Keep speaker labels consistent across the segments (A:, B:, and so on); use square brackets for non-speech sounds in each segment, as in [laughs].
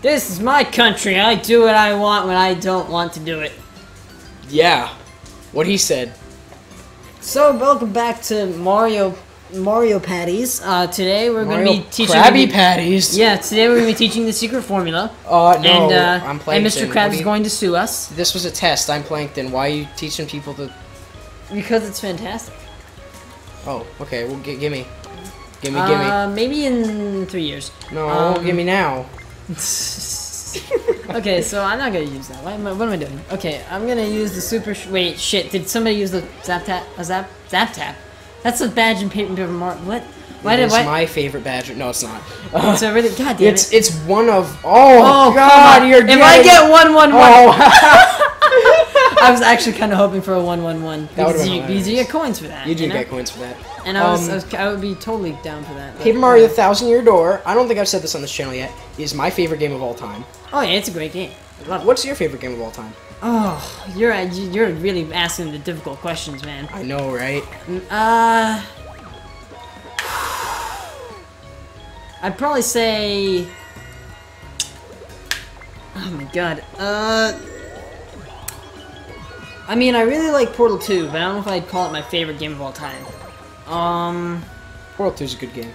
A: This is my country. I do what I want when I don't want to do it.
B: Yeah. What he said.
A: So, welcome back to Mario Mario Patties. Uh, today we're going to be teaching.
B: Krabby Patties.
A: Yeah, today we're going to be teaching the secret formula.
B: Uh, no,
A: and uh,
B: I'm
A: and Mr. Krabs is going to sue us
B: This was a test. I'm Plankton. Why are you teaching people to...
A: because it's fantastic.
B: Oh, okay. Well, gi- gimme. Gimme, gimme.
A: Uh, maybe in three years.
B: No,
A: um,
B: gimme now. [laughs]
A: okay, so I'm not gonna use that. What am I, what am I doing? Okay, I'm gonna use the super. Sh wait, shit! Did somebody use the zap tap? A zap zap tap? That's a badge in Paper Mario. What? Why
B: It
A: did
B: is
A: why?
B: my favorite badge. No, it's not.
A: It's a really. [laughs] God damn
B: It's
A: it!
B: it's one of. Oh,
A: Oh
B: God!
A: come.
B: You're
A: If I
B: getting-
A: get one one one,
B: Oh, [laughs]
A: I was actually kind of hoping for a one one one because you, you get coins for that.
B: you do
A: know?
B: get coins for that.
A: And I was,
B: Um,
A: I was I would be totally down for that.
B: Paper Mario: The Thousand Year Door. I don't think I've said this on this channel yet. Is my favorite game of all time.
A: Oh yeah, it's a great game.
B: What's your favorite game of all time?
A: Oh, you're you're really asking the difficult questions, man.
B: I know, right?
A: Uh, I'd probably say. Oh my god. Uh. I mean, I really like Portal 2, but I don't know if I'd call it my favorite game of all time. Um.
B: World 2 is a good game.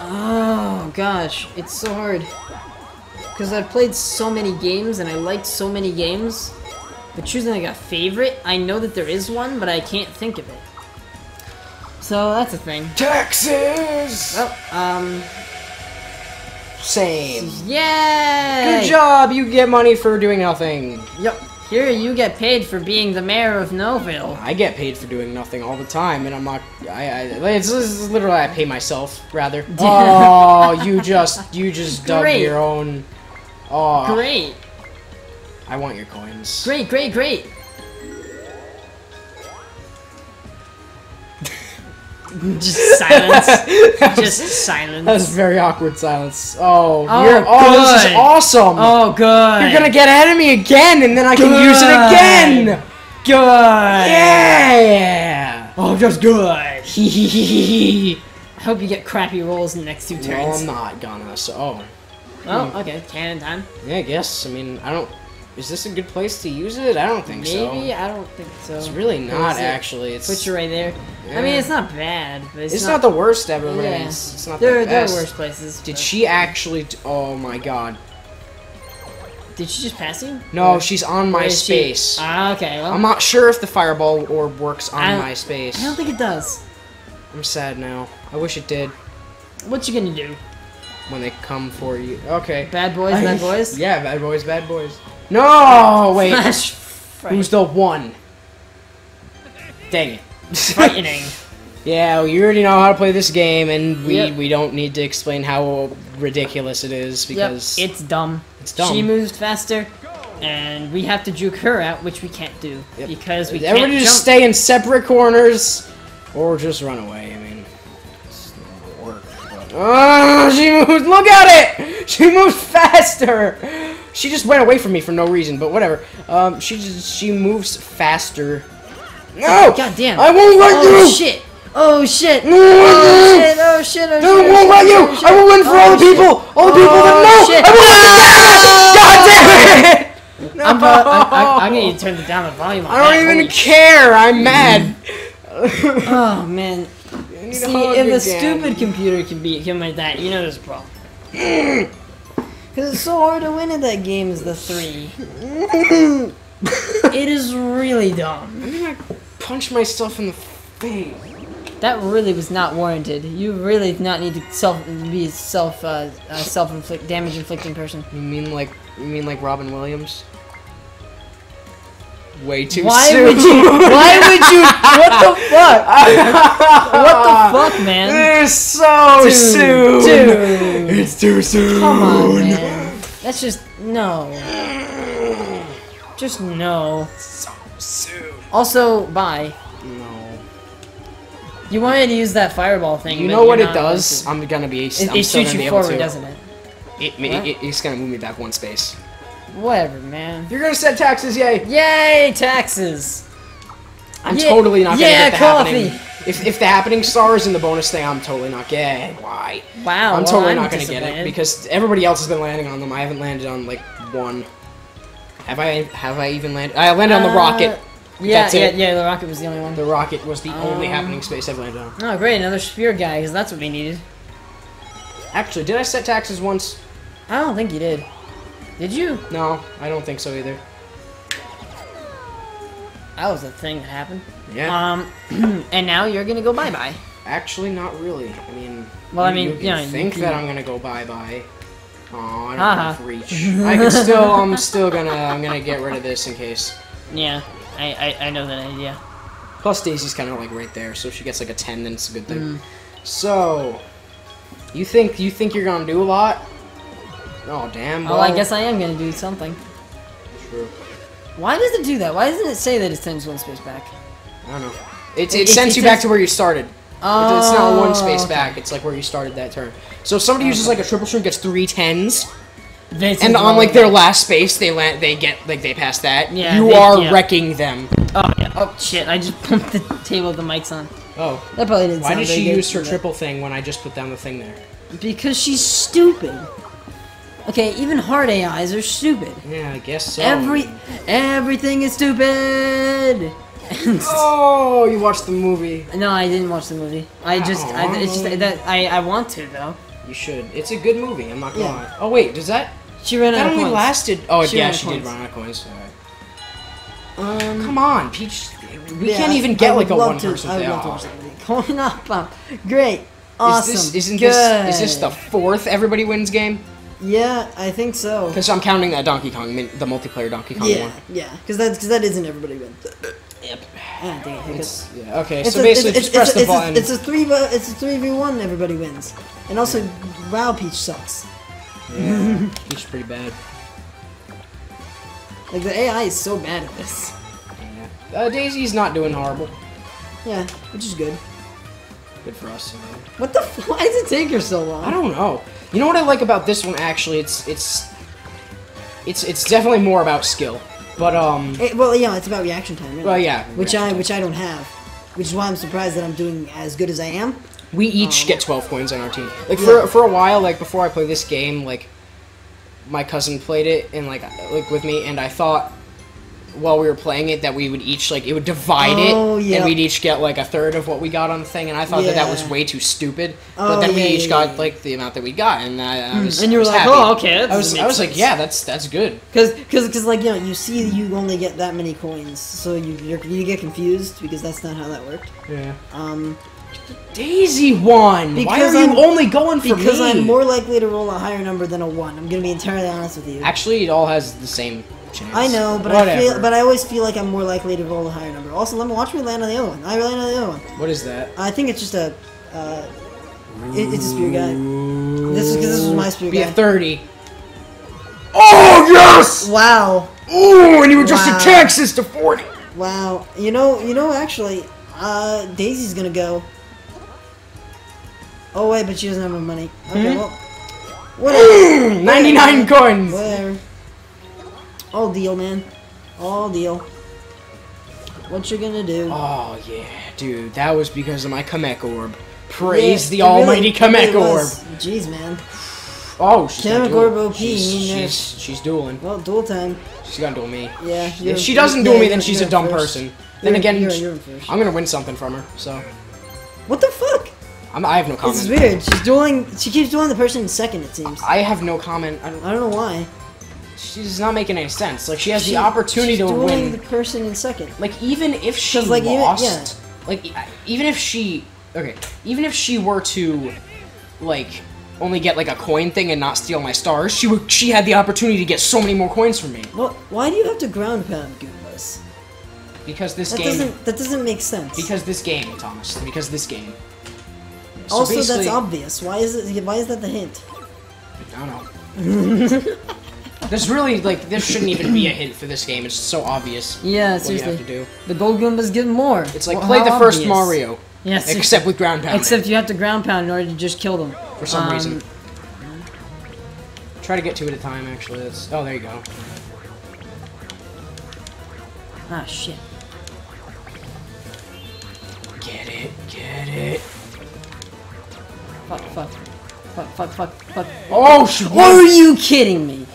A: Oh gosh, it's so hard. Because I've played so many games and I liked so many games. But choosing like a favorite, I know that there is one, but I can't think of it. So that's a thing.
B: Texas.
A: Well, um,
B: Same.
A: yay!
B: Good job. You get money for doing nothing.
A: Yep. Here you get paid for being the mayor of Noville.
B: I get paid for doing nothing all the time, and I'm not. I. I it's, it's literally I pay myself rather. [laughs] oh, you just you just dug
A: Great.
B: your own. Oh,
A: Great,
B: I want your coins.
A: great, great, great. Just silence. [laughs] Just silence.
B: That was very awkward silence. Oh,
A: Oh,
B: you're, oh, this is awesome.
A: Oh, good.
B: You're gonna get ahead of me again, and then I can use it again.
A: Good.
B: Yeah.
A: Oh, just good.
B: Hee hee hee hee hee.
A: I hope you get crappy rolls in the next two turns.
B: I'm not gonna. So, oh,
A: Oh, okay. Cannon time.
B: yeah. I guess. I mean, I don't. Is this a good place to use it? I don't think so.
A: Maybe I don't think so.
B: It's really not
A: it?
B: actually. It's
A: Put you right there. I mean, it's not bad, but it's,
B: it's not, the worst ever.
A: Yeah.
B: It's, it's not
A: There,
B: the
A: there are worse places.
B: Did she actually? oh my god.
A: Did she just pass you?
B: No,
A: Or-
B: she's on my
A: is she-
B: space.
A: Ah, okay. Well,
B: I'm not sure if the fireball orb works on my space.
A: I don't think it does.
B: I'm sad now. I wish it did
A: What you gonna do?
B: when they come for you. Okay.
A: Bad boys, bad [laughs] boys.
B: Yeah, bad boys, bad boys. No, wait.
A: Flash.
B: Who's the one? Dang it. [laughs]
A: frightening?
B: Yeah, well, you already know how to play this game, and we
A: Yep.
B: we don't need to explain how ridiculous it is
A: yep.
B: because
A: It's dumb.
B: It's dumb.
A: She moves faster, and we have to juke her out, which we can't do
B: Yep.
A: because we
B: everybody
A: can't
B: just
A: jump.
B: stay in separate corners or just run away. I mean, it's not gonna work. but- Oh, she moves. Look at it. [laughs] She moves faster. She just went away from me for no reason, but whatever. Um, she just she moves faster. No.
A: God damn.
B: I won't let
A: Oh
B: you.
A: shit! Oh shit!
B: No,
A: Oh shit! Oh shit! Oh
B: No,
A: shit!
B: I won't
A: oh,
B: let you!
A: oh.
B: I will win for all the
A: Oh, shit.
B: people! All the people that
A: Oh,
B: know!
A: shit.
B: I will let you! God damn it! [laughs]
A: I'm, uh, I, I, [laughs] I'm gonna need to turn down the volume. On
B: I don't
A: that.
B: even
A: Holy
B: care! I'm mad! [laughs]
A: Oh man.
B: I need a
A: See,
B: hug
A: if the
B: again.
A: stupid computer can beat him like that, you know there's a problem. Because it's so hard to win at that game is the three. [laughs] it is really dumb.
B: I'm gonna punch myself in the face.
A: That really was not warranted. You really did not need to self be a self uh, uh, self inflict damage inflicting person.
B: You mean like you mean like Robin Williams? Way too
A: Why
B: soon.
A: would you? [laughs] Why would you? What the fuck? What the fuck, man?
B: It's so
A: Dude,
B: soon.
A: dude.
B: It's too soon.
A: Come on, man. That's just no. Just no.
B: So soon.
A: Also, bye.
B: No.
A: You wanted to use that fireball thing.
B: You know what it does? I'm gonna be.
A: to. It,
B: I'm
A: it shoots you forward, doesn't it?
B: It, it, it, it's gonna move me back one space.
A: Whatever, man.
B: You're gonna set taxes, yay!
A: Yay, taxes!
B: I'm
A: Yeah-
B: totally not gonna
A: yeah,
B: get the
A: coffee.
B: happening. If, if the happening star is in the bonus thing, I'm totally not getting. Why?
A: Wow.
B: I'm
A: well,
B: totally
A: I'm
B: not gonna get it because everybody else has been landing on them. I haven't landed on like one. Have I? Have I even landed? I landed on the
A: Uh,
B: rocket.
A: Yeah,
B: That's
A: yeah,
B: it.
A: yeah. The rocket was the only one.
B: The rocket was the only
A: Um,
B: happening space I've landed on.
A: Oh, great, another spear guy, because that's what we needed.
B: Actually, did I set taxes once?
A: I don't think you did. Did you?
B: No, I don't think so either.
A: That was a thing that happened.
B: Yeah.
A: Um, [clears throat] and now you're gonna go bye bye.
B: Actually, not really. I mean,
A: Well, I mean,
B: you,
A: yeah, you
B: think
A: can-
B: that I'm gonna go bye bye. Oh, I don't
A: Haha.
B: have reach. [laughs] I can still. I'm still gonna. I'm gonna get rid of this in case.
A: Yeah, I, I, I know that idea.
B: Plus, Daisy's kind of like right there, so if she gets like a ten, then it's a good thing.
A: Mm.
B: So, you think you think you're gonna do a lot? Oh damn!
A: Well, I guess I am gonna do something.
B: True.
A: Why does it do that? Why doesn't it say that it sends one space back?
B: I don't know. It,
A: It-
B: it,
A: it-
B: sends
A: it
B: you back to where you started.
A: Oh,
B: it's not one space oh,
A: okay.
B: back. It's like where you started that turn. So if somebody oh, uses like a triple shrimp, gets three tens,
A: This
B: and on like
A: wrong.
B: their last space, they land. They get like they pass that.
A: Yeah,
B: you
A: they-
B: are
A: yeah.
B: wrecking them.
A: Oh, yeah. oh shit! I just [laughs] bumped the table with the mics on.
B: Oh,
A: That probably didn't.
B: why
A: sound
B: did she use her triple thing when I just put down the thing there?
A: Because she's stupid. Okay, even hard AIs are stupid.
B: Yeah, I guess so.
A: Every everything is stupid. [laughs]
B: Oh, you watched the movie.
A: no, I didn't watch the movie. I just, I, it's just that I, I want to though.
B: You should. It's a good movie. I'm not gonna
A: Yeah.
B: lie. Oh wait, does that?
A: She ran
B: That
A: out of
B: only lasted. Oh
A: She
B: yeah, she did run out of coins.
A: Um,
B: Come on, Peach. We
A: yeah,
B: can't even get like a one
A: to-
B: person
A: I would love to watch. Coin [laughs] up, up. Great. Awesome.
B: Is this, isn't
A: Good.
B: this is this the fourth everybody wins game?
A: Yeah, I think so.
B: Because I'm counting that Donkey Kong, the multiplayer Donkey Kong
A: Yeah,
B: one.
A: yeah, because that because that isn't everybody wins.
B: Yep.
A: Ah, dang it.
B: It's, yeah, okay,
A: It's
B: so
A: a-
B: basically
A: it's,
B: just press
A: it's,
B: the button.
A: A, it's a three, it's a three v one. Everybody wins, and also, Wow Peach sucks.
B: yeah, Peach is pretty bad. [laughs]
A: Like the AI is so bad at this.
B: Yeah. Uh, Daisy's not doing horrible.
A: Yeah, which is good.
B: Good for us. you know.
A: What the? F- [laughs] why does it take her so long?
B: I don't know. You know what I like about this one? Actually, it's it's it's it's definitely more about skill. But um,
A: Eh, well, yeah, it's about reaction time. Really.
B: well, yeah.
A: Which I which I don't have, which is why I'm surprised that I'm doing as good as I am.
B: We each
A: Um,
B: get 12 coins on our team. Like
A: Yeah.
B: for for a while, like before I play this game, like my cousin played it and like like with me, and I thought while we were playing it that we would each like it would divide
A: Oh,
B: it,
A: yeah.
B: and we'd each get like a third of what we got on the thing, and I thought that that was way too stupid.
A: Oh,
B: but then we each
A: yeah,
B: got
A: yeah.
B: like the amount that we got, and I, I was
A: And you were like,
B: happy.
A: "Oh, okay,
B: I was I
A: make
B: was like, yeah, that's that's good.
A: Cause, cause, cause, like you know, you see, you only get that many coins, so you you're, you get confused because that's not how that worked.
B: Yeah.
A: Um,
B: Daisy won. Why
A: Because
B: are you
A: I'm-
B: only going for
A: because
B: me?
A: I'm more likely to roll a higher number than a one. I'm gonna be entirely honest with you.
B: Actually, it all has the same chance.
A: I know, but
B: Whatever.
A: I feel, but I always feel like I'm more likely to roll a higher number. Also, let me watch me land on the other one. I land on the other one.
B: What is that?
A: I think it's just a, uh, it, it's a spear guy. This is because this was my spear
B: Be
A: guy.
B: a 30. Oh, yes!
A: Wow,
B: Ooh, and you adjusted
A: Wow.
B: taxes to 40.
A: wow. You know, you know, actually, uh, Daisy's gonna go. Oh wait, but she doesn't have no money. Okay,
B: Hmm?
A: well.
B: 99 coins.
A: All deal, man. All deal. What you gonna do?
B: Oh, yeah, dude. That was because of my Kamek Orb. Praise
A: Yeah,
B: the
A: really-
B: almighty
A: it
B: Kamek Orb.
A: Jeez, man.
B: Oh, she's
A: Kamek. Orb OP,
B: She's, she's, she's dueling.
A: Well, dual time.
B: She's gonna duel me.
A: Yeah.
B: If she doesn't duel
A: yeah,
B: me, then she's a dumb
A: first.
B: person. Then
A: You're-
B: again,
A: you're, you're.
B: I'm gonna win something from her, so.
A: What the fuck?
B: I'm, I have no comment.
A: This is weird. She's dueling. She keeps dueling the person in second. It seems.
B: I have no comment. I don't,
A: I don't know why.
B: She's not making any sense. Like, she has
A: She-
B: the opportunity to win.
A: the person in second.
B: Like even if she
A: like, even-
B: lost,
A: yeah.
B: like even if she, okay, even if she were to, like, only get like a coin thing and not steal my stars, she would. She had the opportunity to get so many more coins from me
A: Well, why do you have to ground pound Goombas?
B: because this
A: That
B: game.
A: doesn't. That doesn't make sense.
B: Because this game, Thomas. Because this game. So
A: also, that's obvious. Why is it? Why is that the hint?
B: I don't know. [laughs] There's really like this shouldn't even be a hint for this game. It's so obvious.
A: Yeah,
B: what you
A: seriously.
B: have to do.
A: The gold Goombas give more.
B: It's like
A: Well,
B: play the first
A: obvious.
B: Mario,
A: Yes.
B: except with ground pound.
A: Except you have to ground pound in order to just kill them.
B: for some
A: Um,
B: reason. Try to get two at a time. Actually, that's. Oh, there you go.
A: Ah, shit.
B: Get it, get get it.
A: Fuck, fuck. Fuck, fuck, fuck, fuck.
B: Oh, she
A: Are you kidding me?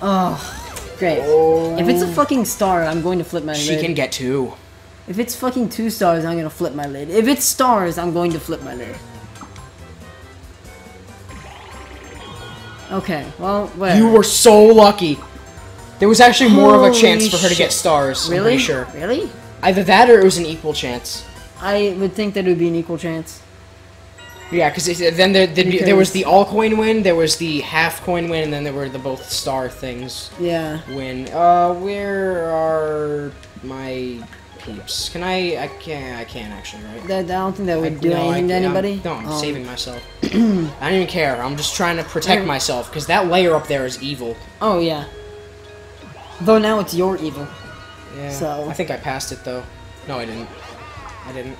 A: Oh, great.
B: Oh.
A: If it's a oh. fucking star, I'm going to flip my
B: She
A: lid.
B: She can get two.
A: If it's fucking two stars, I'm gonna flip my lid. If it's stars, I'm going to flip my lid. Okay, well, whatever.
B: You were so lucky. There was actually more of a chance for her to get stars. I'm
A: really?
B: pretty sure.
A: Really?
B: Either that or it was an equal chance.
A: I would think that it would be an equal chance.
B: Yeah, because then there, there'd be- there was the all coin win, there was the half coin win, and then there were the both star things
A: Yeah.
B: win. Uh, where are my peeps? Can I? I can't. I can't actually, right?
A: That, I don't think that would
B: I-
A: do
B: no, I-
A: anything to
B: I'm-
A: anybody.
B: no, I'm
A: Um,
B: saving myself. [clears throat] I don't even care. I'm just trying to protect myself because that layer up there is evil.
A: Oh yeah. Though now it's your evil.
B: Yeah.
A: So-
B: I think I passed it though. No, I didn't. I didn't.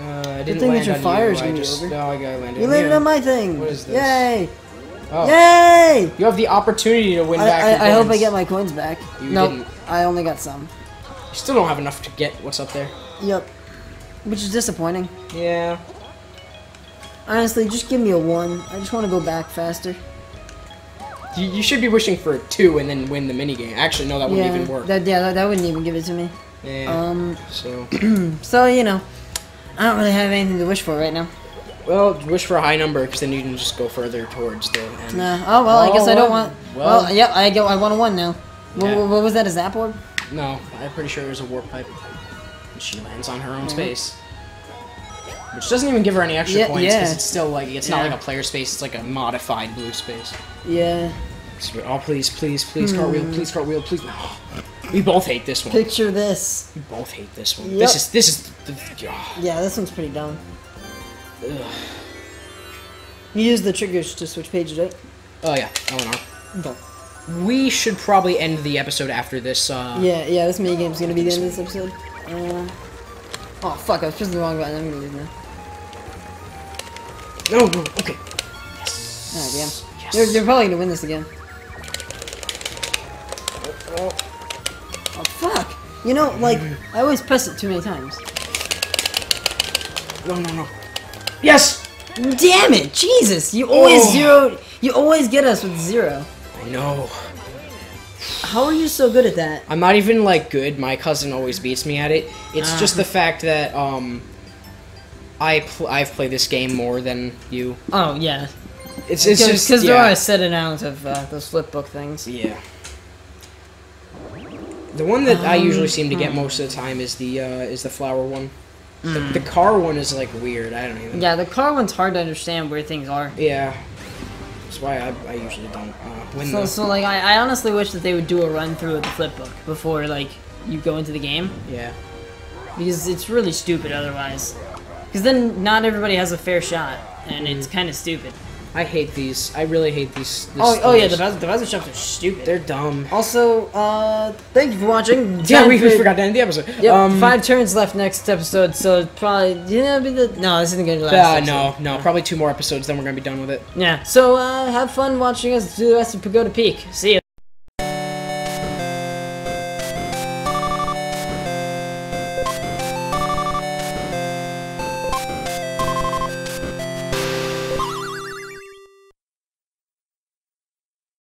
B: Uh, I didn't
A: thing that your fire is gonna be
B: just,
A: over.
B: No, I got landed.
A: You landed on my thing.
B: What is this?
A: Yay!
B: Oh.
A: Yay!
B: You have the opportunity to win
A: I,
B: back.
A: I, I hope I get my coins back.
B: You
A: nope,
B: didn't.
A: I only got some.
B: You still don't have enough to get what's up there.
A: Yep. Which is disappointing.
B: Yeah.
A: Honestly, just give me a one. I just want to go back faster.
B: You, you should be wishing for a two and then win the minigame. Actually, no, that wouldn't
A: yeah,
B: even work.
A: that yeah, that, that wouldn't even give it to me.
B: yeah.
A: Um,
B: so, [clears throat]
A: so you know, I don't really have anything to wish for right now.
B: well, wish for a high number because then you can just go further towards the end.
A: Nah. Oh well, I guess I don't want.
B: well-
A: Well, yep, I go. I want a one now.
B: Yeah.
A: wha- What, was that? A zap orb?
B: No, I'm pretty sure it was a warp pipe. And she lands on her own
A: Mhm.
B: space. Which doesn't even give her any extra
A: Yeah,
B: points because
A: yeah.
B: it's still like it's not like a player space. It's like a modified blue space.
A: Yeah.
B: So, oh please, please, please,
A: Hmm.
B: cartwheel, please, cartwheel, please. No. [gasps] We both hate this one.
A: Picture this.
B: We both hate this one.
A: Yep.
B: This is this is
A: Yeah, this one's pretty dumb.
B: ugh.
A: You use the triggers to switch pages, right?
B: Oh yeah, Eleanor.
A: Okay.
B: We should probably end the episode after this. Uh,
A: Yeah, yeah, this minigame's gonna be the end of this episode. Uh, oh, fuck, I was pressing the wrong button. I'm gonna lose now.
B: No, no, okay.
A: Oh, damn.
B: Yes.
A: You're, you're probably gonna win this again.
B: Oh,
A: Oh, fuck! You know, like, I always press it too many times.
B: No, no, no. Yes.
A: Damn it! Jesus! You always
B: Oh.
A: zero. You always get us with zero.
B: I know.
A: How are you so good at that?
B: I'm not even like good. My cousin always beats me at it. It's just
A: Uh-huh.
B: the fact that um, I pl- I've played this game more than you.
A: Oh, yeah.
B: It's it's
A: Because
B: just
A: there
B: yeah.
A: are a set amount of uh, those flip book things.
B: Yeah. The one that I usually
A: Um,
B: seem to get
A: hmm.
B: most of the time is the uh, is the flower one. The, the car one is like weird. I don't even.
A: Yeah, the car one's hard to understand where things are.
B: Yeah. That's why I, I usually don't uh, win
A: So,
B: the.
A: so like, I, I honestly wish that they would do a run through of the flip book before, like, you go into the game.
B: Yeah.
A: Because it's really stupid otherwise. Because then not everybody has a fair shot, and it's
B: Mm.
A: kind of stupid.
B: I hate these. I really hate these.
A: Oh, oh yeah, the Bowser, the Bowser shops are stupid.
B: They're dumb.
A: also, uh, thank you for watching.
B: Yeah, we, we forgot to end the episode.
A: Yep,
B: Um,
A: five turns left next episode, so probably yeah, be the no, this isn't gonna be the
B: Uh,
A: last.
B: no,
A: episode.
B: no, probably two more episodes, then we're gonna be done with it.
A: Yeah, so uh, have fun watching us do the rest of Pagoda Peak. See ya.